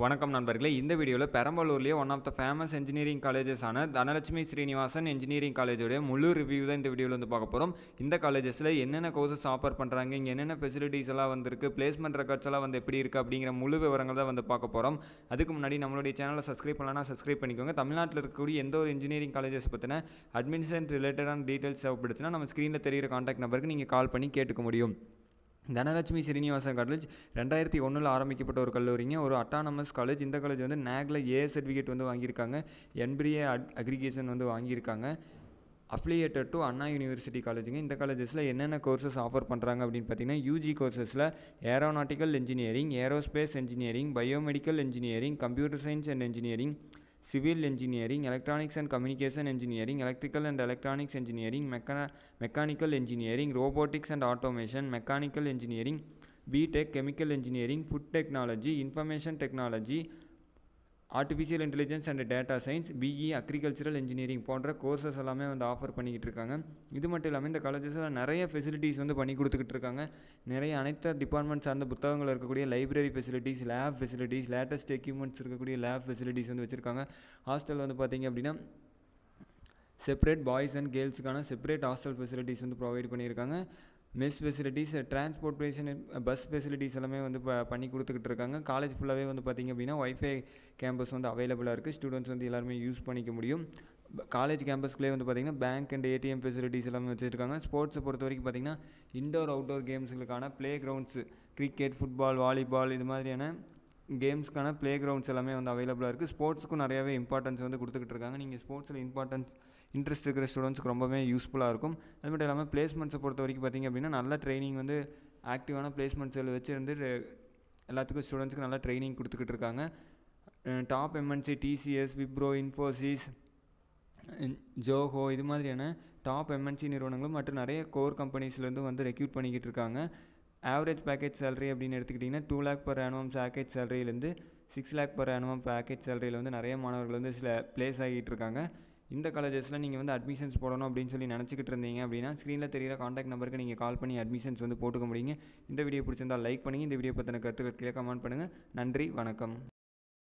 வணக்கம் நண்பர்களே. இந்த வீடியோவில் பெரம்பலூர்லேயே one of the famous engineering காலேஜஸான Dhanalakshmi Srinivasan engineering காலேஜோடைய முழு ரிவ்யூ தான் இந்த வீடியோவில் வந்து பார்க்க போகிறோம் இந்த காலேஜஸில் என்னென்ன கோர்சஸ் ஆஃபர் பண்ணுறாங்க இங்கே என்னென்ன ஃபெசிலிட்டிஸ் எல்லாம் வந்திருக்கு பிளேஸ்மெண்ட் ரெக்கார்ட்ஸ் எல்லாம் வந்து எப்படி இருக்குது அப்படிங்கிற முழு விவரங்கள் தான் வந்து பார்க்க போகிறோம் அதுக்கு முன்னாடி நம்மளுடைய சேனலை சப்ஸ்கிரைப் பண்ணலாம் சப்ஸ்கிரைப் பண்ணிக்கோங்க. தமிழ்நாட்டில் இருக்கக்கூடிய எந்த ஒரு இன்ஜினியரிங் காலேஜஸ் பற்றின அட்மிஷன் ரிலேட்டடான டீட்டெயில்ஸ் தேவைப்படுச்சுன்னா நம்ம ஸ்க்ரீனில் தெரியிற காண்டாக்ட் நம்பருக்கு நீங்கள் கால் பண்ணி கேட்டுக்க முடியும். தனலட்சுமி ஸ்ரீனிவாசன் காலேஜ் ரெண்டாயிரத்தி ஒன்றில் ஆரம்பிக்கப்பட்ட ஒரு கல்லூரிங்க. ஒரு அட்டானமஸ் காலேஜ் இந்த காலேஜ் வந்து நேக்ல ஏ சர்டிஃபிகேட் வந்து வாங்கியிருக்காங்க. என்பிஏ அக்ரிகேஷன் வந்து வாங்கியிருக்காங்க. அஃபிலியேட்டட் டு அண்ணா யூனிவர்சிட்டி காலேஜுங்க இந்த காலேஜஸில் என்னென்ன கோர்சஸ் ஆஃபர் பண்ணுறாங்க அப்படின்னு பார்த்தீங்கன்னா UG கோர்சஸில் aeronautical engineering aerospace engineering biomedical engineering computer science and engineering civil engineering, electronics and communication engineering, electrical and electronics engineering, mechan- mechanical engineering, robotics and automation, mechanical engineering, B Tech, chemical engineering, food technology, information technology, artificial intelligence and data science BE agricultural engineering போன்ற courses எல்லாமே வந்து offer பண்ணிக்கிட்டு இருக்காங்க. இது மட்டும் இல்லாமல் இந்த காலேஜஸில் நிறைய ஃபெசிலிட்டிஸ் வந்து பண்ணி கொடுத்துக்கிட்டு இருக்காங்க. நிறைய அனைத்து டிபார்ட்மெண்ட் சார்ந்த புத்தகங்கள் இருக்கக்கூடிய library facilities lab facilities latest equipments இருக்கக்கூடிய லேப் ஃபெசிலிட்டிஸ் வந்து வச்சுருக்காங்க. ஹாஸ்டல் வந்து பார்த்திங்க அப்படின்னா செப்பரேட் பாய்ஸ் அண்ட் கேர்ள்ஸுக்கான செப்பரேட் ஹாஸ்டல் ஃபெசிலிட்டிஸ் வந்து ப்ரொவைட் பண்ணியிருக்காங்க. Mess facilities transportation bus facilities எல்லாமே வந்து ப பண்ணி கொடுத்துக்கிட்டு இருக்காங்க. காலேஜ் ஃபுல்லாகவே வந்து பார்த்திங்க அப்படின்னா ஒய்ஃபை கேம்பஸ் வந்து அவைலபிளாக இருக்குது ஸ்டூடெண்ட்ஸ் வந்து எல்லாருமே யூஸ் பண்ணிக்க முடியும். காலேஜ் கேம்பஸ்க்குள்ளே வந்து பார்த்திங்கன்னா பேங்க் அண்ட் ஏடிஎம் ஃபெசிலிட்டிஸ் எல்லாமே வச்சுருக்காங்க. ஸ்போர்ட்ஸை பொறுத்த வரைக்கும் பார்த்திங்கன்னா indoor outdoor கேம்ஸுகளுக்கான play grounds cricket football volleyball இது மாதிரியான கேம்ஸ்க்கான ப்ளே கிரவுண்ட்ஸ் எல்லாமே வந்து அவைலபிளாக இருக்குது ஸ்போர்ட்ஸுக்கும் நிறையாவே இம்பார்ட்டன்ஸ் வந்து கொடுத்துக்கிட்டு இருக்காங்க. நீங்கள் ஸ்போர்ட்ஸில் இம்பார்ட்டன்ஸ் இன்ட்ரெஸ்ட் இருக்கிற ஸ்டூடெண்ட்ஸ்க்கு ரொம்பவே யூஸ்ஃபுல்லாக இருக்கும். அது மட்டும் இல்லாமல் பிளேஸ்மெண்ட்ஸை பொறுத்த வரைக்கும் பார்த்திங்க அப்படின்னா நல்ல ட்ரைனிங் வந்து ஆக்டிவான பிளேஸ்மெண்ட்ஸில் வச்சுருந்து எல்லாத்துக்கும் ஸ்டூடெண்ட்ஸ்க்கு நல்லா ட்ரைனிங் கொடுத்துக்கிட்டு இருக்காங்க. Top MNC TCS Wipro Infosys Zoho இது மாதிரியான டாப் எம்என்சி நிறுவனங்களும் மற்றும் நிறைய கோர் கம்பெனிஸ்லேருந்து வந்து ரெக்யூட் பண்ணிக்கிட்டு இருக்காங்க. ஆவரேஜ் பேக்கேஜ் சேலரி அப்படின்னு எடுத்துக்கிட்டிங்கன்னா two lakh per annum package சேலரியிலேருந்து six lakh per annum package சேலரியில் வந்து நிறைய மாணவர்கள் வந்து சில ப்ளேஸ் ஆகிட்டு இருக்காங்க. இந்த காலேஜஸில் நீங்கள் வந்து அட்மிஷன்ஸ் போடணும் அப்படின்னு சொல்லி நினச்சிக்கிட்டு இருந்தீங்க அப்படின்னா ஸ்க்ரீனில் தெரியிற காண்டாக்ட் நம்பருக்கு நீங்கள் கால் பண்ணி அட்மிஷன்ஸ் வந்து போட்டுக்க முடியுங்க. இந்த வீடியோ பிடிச்சிருந்தால் லைக் பண்ணுங்கள் இந்த வீடியோ பற்றின கருத்துக்கள் கீழே கமெண்ட் பண்ணுங்கள் நன்றி வணக்கம்.